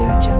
Audio Jungle.